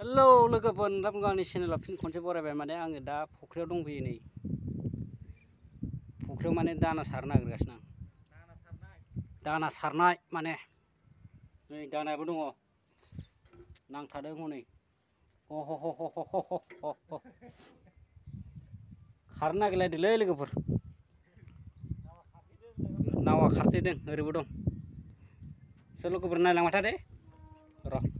Hello, lekap pun, tapi kalau di sini lapin konsep orang bermain ada angin da, pukul dong bi ini. Pukul mana da na sarana guys nang. Da na sarana mana? Ini da na berdua. Nang thadeng kau ni. Oh, oh, oh, oh, oh, oh, oh, oh. Sarana di delay lekap pur. Nawa khartideng, hari berdua. Selalu kau pernah langsat deh. Rah.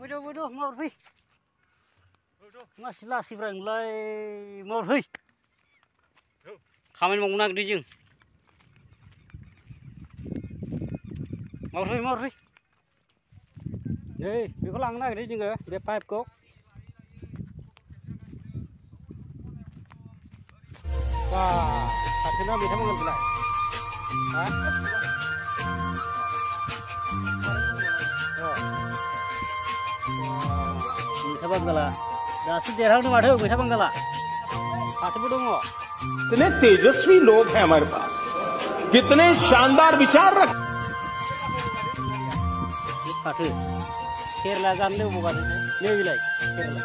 budu budu mau hui. Masih lah si berang lai mau hui. Kamen mau nak dijeng. Mau hui mau hui. Đây, bị có lăng này đấy chứ ngờ, để pipe cố. Wow, thật sự nó bị thấm ngân lại. मैथा बांगाला. दासो देरहांदों माथो मैथा बांगाला. फाथोबो दङ कितने तेजस्वी लोग हैं हमारे पास। कितने शानदार विचार रख फाथो केरेला जानो लोगोबागासिनो नै बिलाय केरेला.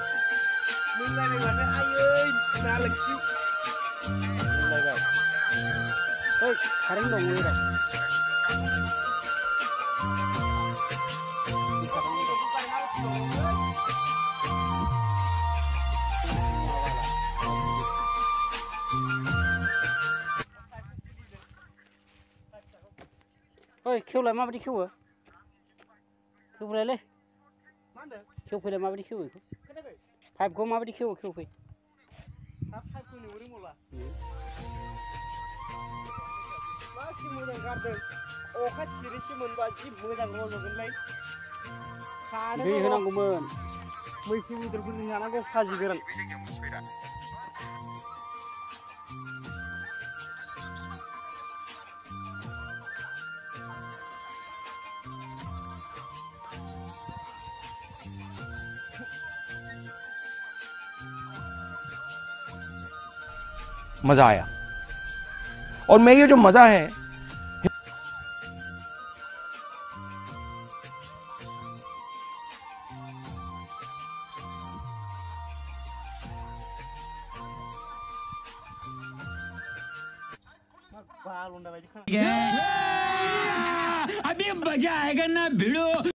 ยคิวเลยมาไม่ได้คิวเหรอคิวเลยเลยคิวไปเลยมาไม่ได้คิวอีกไพ่กูมาไม่ได้คิวคิวไปไพ่กูหนูริมุละมาชิมุนังกันเด้อโอ้ข้าชิริชิมุนบาชิมุนังโง่ลงเลยดีขนาดกูมินไม่คิวตัวกูนี่งานกูข้าจีกัน मज़ा आया। और मैं ये जो मज़ा है अभी मज़ा आएगा ना भिड़ो।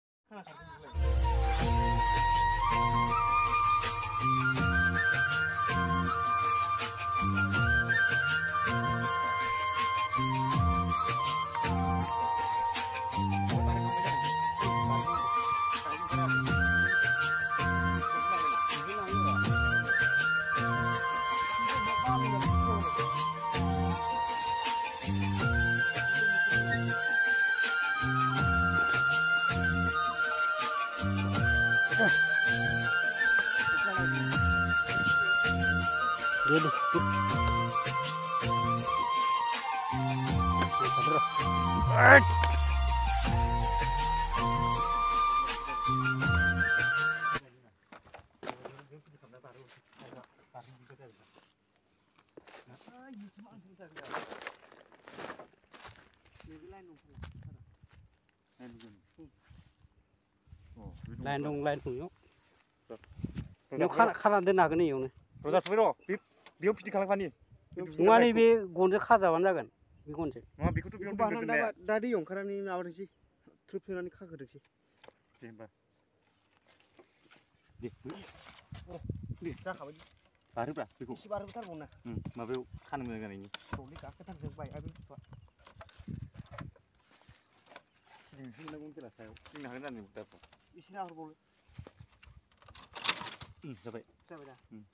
Dedo. 라인 동 라인 동요. 너 카라 카라 된 나그네 이거는. 로자 투비로 비 비오 피디 칼라파니. 동안이 비 곤제 카자만 나간. 비 곤제. 아 비쿠투 비오 피디 칼라. 나리 용카라니 나와르지. 트루피라니 카그르지. 제발. 네. 네. 네. 자 가버지. 바르브라 비고. 시 바르브 탈 보나. 응. 마베 카는 거는 거니. 돌리 까까 탄 정바이 아비. 지금 힘나고 있는 게 나타요. 지금 하는 안 되고 işini ahır bol. 응, 잡아요. 잡아라. 응.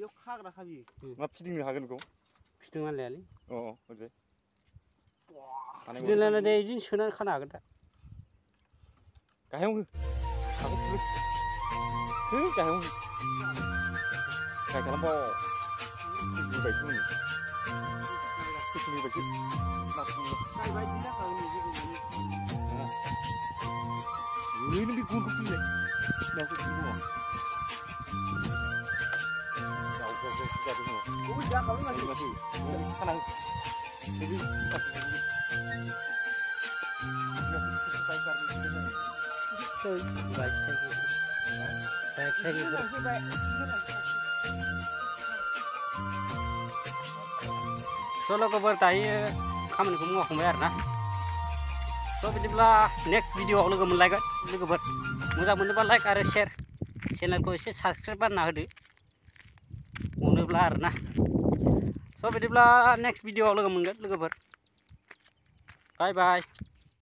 요 카그라 카비. 나 피딩이 하긴 거. 피딩만 내리. 어, 어제. 와. 피딩 내는데 이제 시간 가나 그다. 가형. 가고 불. 그 가형. 가 가는 거. 이거 이거. 그치 이거. 나 이거. 나 이거. 여기는 비 굵고 풀래 나고 굵고 나 오빠 baik lagi baik solo kabar tayi iya. kamu ngomong kamu nggak nah? स' बिदिब्ला नेक्स्ट भिडिअआव लोगो मोनलायगोन लोगोफोर मोजां मोनोबा लाइक आरो सेयार चेनेलखौ एसे साबसक्राइब बानायना होदो अनोब्ला आरोना स' बिदिब्ला नेक्स्ट भिडिअआव लोगो मोनगोन लोगोफोर बाय बाय